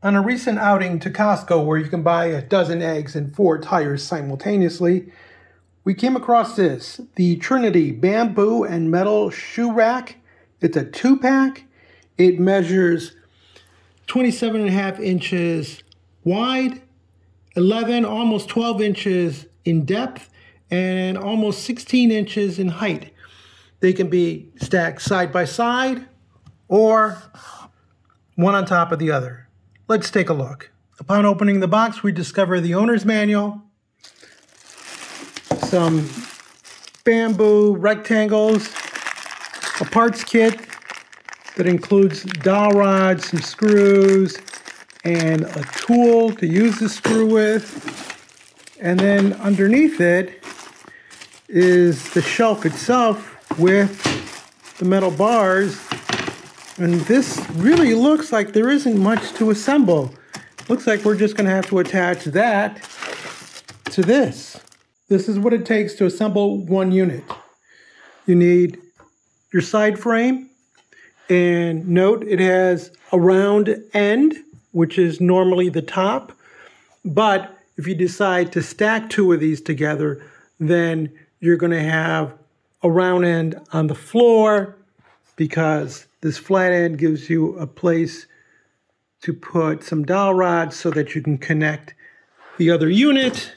On a recent outing to Costco where you can buy a dozen eggs and four tires simultaneously, we came across this the Trinity Bamboo and Metal Shoe Rack. It's a two pack. It measures 27 and a half inches wide, 11, almost 12 inches in depth, and almost 16 inches in height. They can be stacked side by side or one on top of the other. Let's take a look. Upon opening the box, we discover the owner's manual, some bamboo rectangles, a parts kit that includes dowel rods, some screws, and a tool to use the screw with. And then underneath it is the shelf itself with the metal bars and this really looks like there isn't much to assemble. Looks like we're just gonna have to attach that to this. This is what it takes to assemble one unit. You need your side frame, and note it has a round end, which is normally the top. But if you decide to stack two of these together, then you're gonna have a round end on the floor because this flat end gives you a place to put some dowel rods so that you can connect the other unit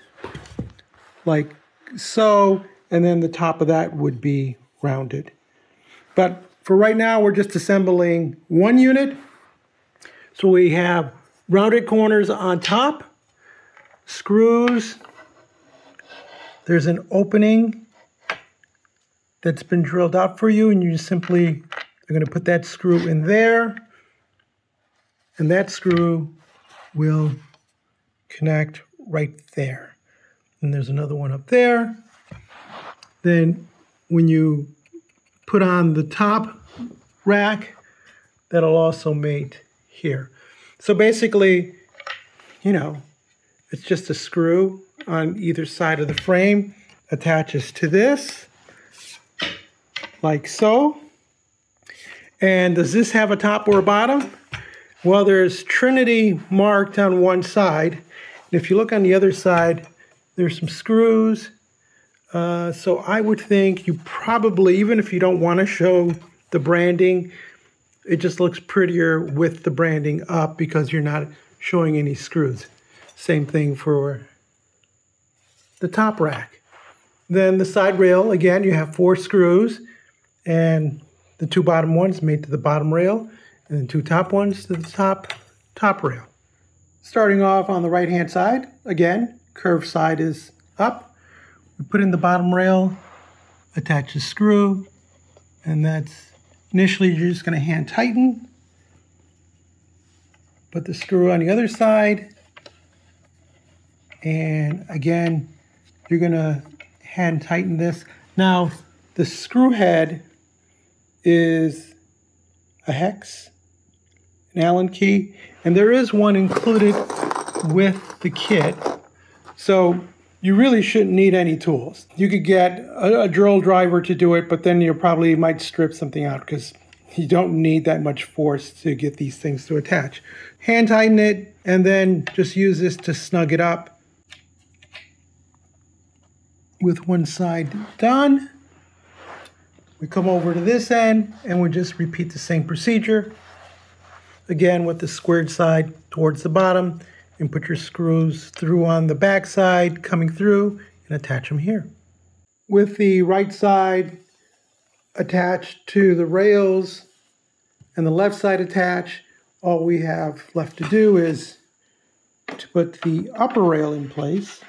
like so, and then the top of that would be rounded. But for right now, we're just assembling one unit. So we have rounded corners on top, screws, there's an opening that's been drilled out for you and you simply I'm going to put that screw in there, and that screw will connect right there. And there's another one up there. Then when you put on the top rack, that'll also mate here. So basically, you know, it's just a screw on either side of the frame, attaches to this, like so. And does this have a top or a bottom? Well, there's Trinity marked on one side. And if you look on the other side, there's some screws. Uh, so I would think you probably, even if you don't want to show the branding, it just looks prettier with the branding up because you're not showing any screws. Same thing for the top rack. Then the side rail, again, you have four screws and the two bottom ones made to the bottom rail, and the two top ones to the top top rail. Starting off on the right hand side, again, curved side is up. We put in the bottom rail, attach the screw, and that's initially you're just going to hand tighten. Put the screw on the other side, and again, you're going to hand tighten this. Now, the screw head is a hex, an Allen key, and there is one included with the kit. So you really shouldn't need any tools. You could get a, a drill driver to do it, but then you probably might strip something out because you don't need that much force to get these things to attach. Hand tighten it and then just use this to snug it up. With one side done, we come over to this end and we just repeat the same procedure. Again, with the squared side towards the bottom and put your screws through on the back side, coming through and attach them here. With the right side attached to the rails and the left side attached, all we have left to do is to put the upper rail in place.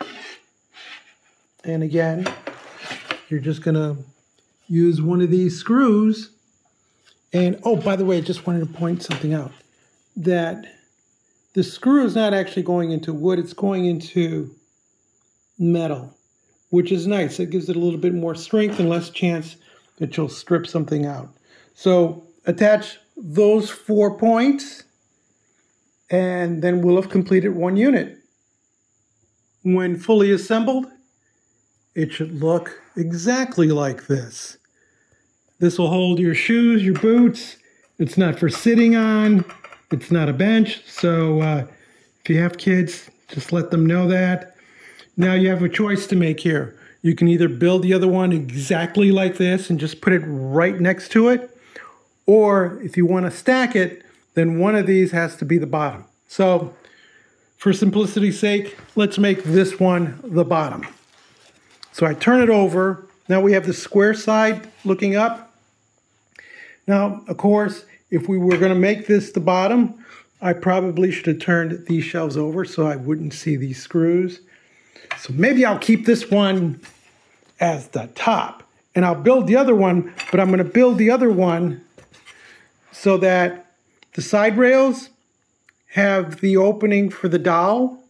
And again, you're just going to use one of these screws. And oh, by the way, I just wanted to point something out that the screw is not actually going into wood, it's going into metal, which is nice. It gives it a little bit more strength and less chance that you'll strip something out. So attach those four points and then we'll have completed one unit. When fully assembled, it should look exactly like this. This will hold your shoes, your boots. It's not for sitting on. it's not a bench. So uh, if you have kids, just let them know that. Now you have a choice to make here. You can either build the other one exactly like this and just put it right next to it. Or if you want to stack it, then one of these has to be the bottom. So for simplicity's sake, let's make this one the bottom. So I turn it over. Now we have the square side looking up. Now, of course, if we were going to make this the bottom, I probably should have turned these shelves over so I wouldn't see these screws. So maybe I'll keep this one as the top and I'll build the other one, but I'm going to build the other one so that the side rails have the opening for the dowel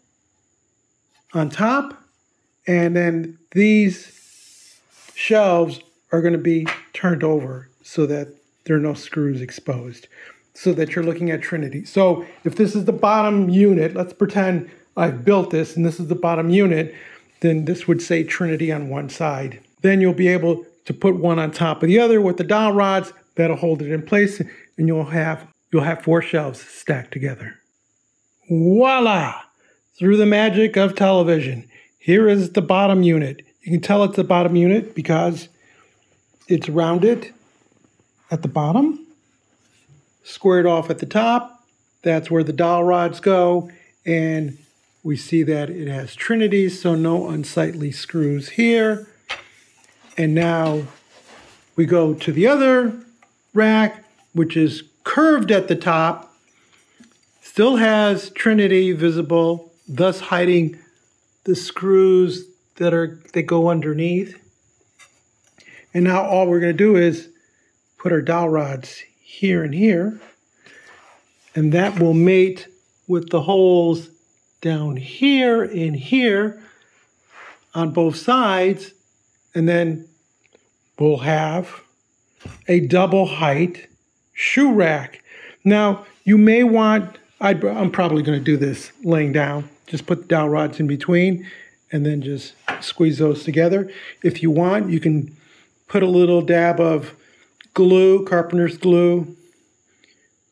on top, and then these shelves are going to be turned over so that there are no screws exposed, so that you're looking at Trinity. So if this is the bottom unit, let's pretend I've built this and this is the bottom unit, then this would say Trinity on one side. Then you'll be able to put one on top of the other with the dowel rods that'll hold it in place and you'll have you'll have four shelves stacked together. Voila! Through the magic of television, here is the bottom unit. You can tell it's the bottom unit because it's rounded at the bottom, squared off at the top. That's where the dowel rods go. And we see that it has trinities, so no unsightly screws here. And now we go to the other rack, which is curved at the top, still has Trinity visible, thus hiding the screws that are that go underneath. And now all we're going to do is put our dowel rods here and here, and that will mate with the holes down here and here on both sides, and then we'll have a double height shoe rack. Now, you may want, i am probably going to do this laying down. Just put the dowel rods in between and then just squeeze those together. If you want, you can put a little dab of glue, carpenter's glue,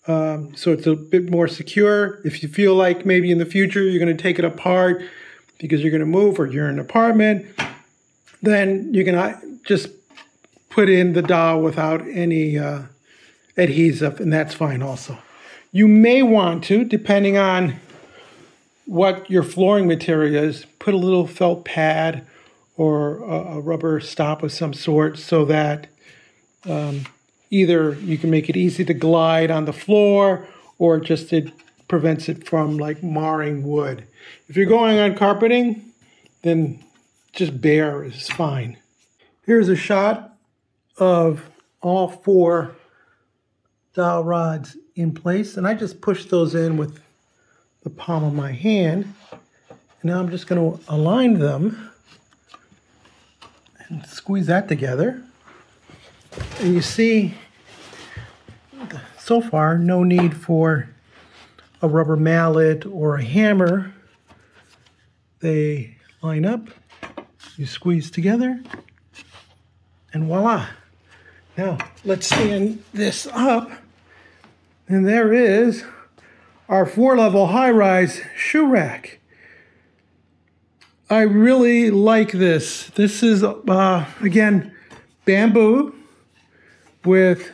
um, so it's a bit more secure. If you feel like maybe in the future you're going to take it apart because you're going to move or you're in an apartment, then you can uh, just put in the dowel without any uh, adhesive, and that's fine also. You may want to, depending on what your flooring material is, put a little felt pad or a, a rubber stop of some sort so that um, either you can make it easy to glide on the floor or just it prevents it from like marring wood. If you're going on carpeting, then just bare is fine. Here's a shot of all four dowel rods in place. And I just push those in with the palm of my hand. And now I'm just going to align them and squeeze that together. And you see, so far, no need for a rubber mallet or a hammer. They line up, you squeeze together, and voila. Now, let's stand this up. And there is our four-level high-rise shoe rack. I really like this. This is, uh, again, bamboo with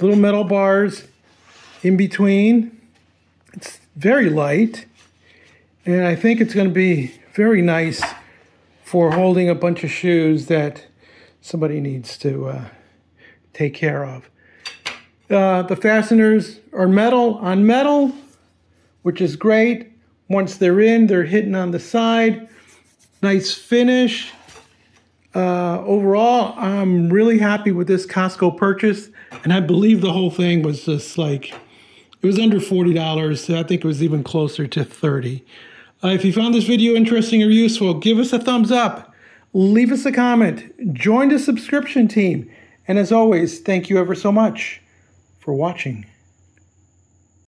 little metal bars in between. It's very light, and I think it's going to be very nice for holding a bunch of shoes that somebody needs to uh, take care of. Uh, the fasteners are metal on metal, which is great. Once they're in, they're hitting on the side. Nice finish. Uh, overall, I'm really happy with this Costco purchase. And I believe the whole thing was just like, it was under $40. I think it was even closer to 30 uh, If you found this video interesting or useful, give us a thumbs up. Leave us a comment. Join the subscription team. And as always, thank you ever so much for watching.